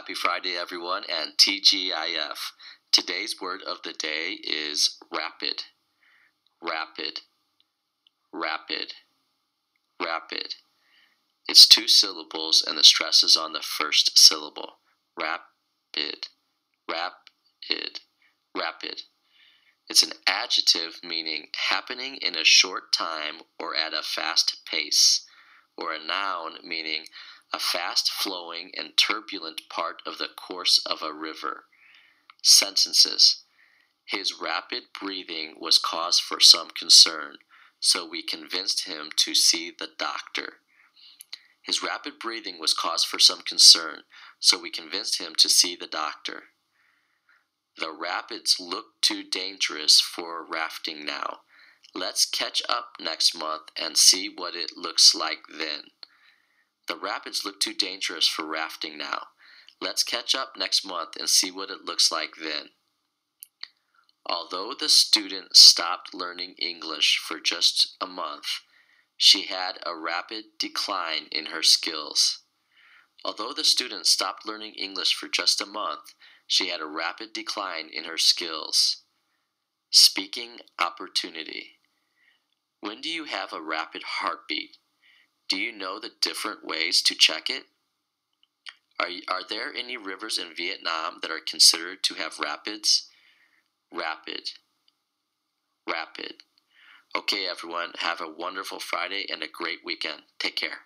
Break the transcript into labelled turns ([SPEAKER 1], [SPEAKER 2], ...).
[SPEAKER 1] Happy Friday, everyone, and TGIF. Today's word of the day is rapid. Rapid. Rapid. Rapid. It's two syllables, and the stress is on the first syllable. Rapid. Rapid. Rapid. It's an adjective meaning happening in a short time or at a fast pace, or a noun meaning a fast flowing and turbulent part of the course of a river. Sentences His rapid breathing was cause for some concern, so we convinced him to see the doctor. His rapid breathing was cause for some concern, so we convinced him to see the doctor. The rapids look too dangerous for rafting now. Let's catch up next month and see what it looks like then. The rapids look too dangerous for rafting now. Let's catch up next month and see what it looks like then. Although the student stopped learning English for just a month, she had a rapid decline in her skills. Although the student stopped learning English for just a month, she had a rapid decline in her skills. Speaking opportunity. When do you have a rapid heartbeat? Do you know the different ways to check it? Are, are there any rivers in Vietnam that are considered to have rapids? Rapid. Rapid. Okay, everyone, have a wonderful Friday and a great weekend. Take care.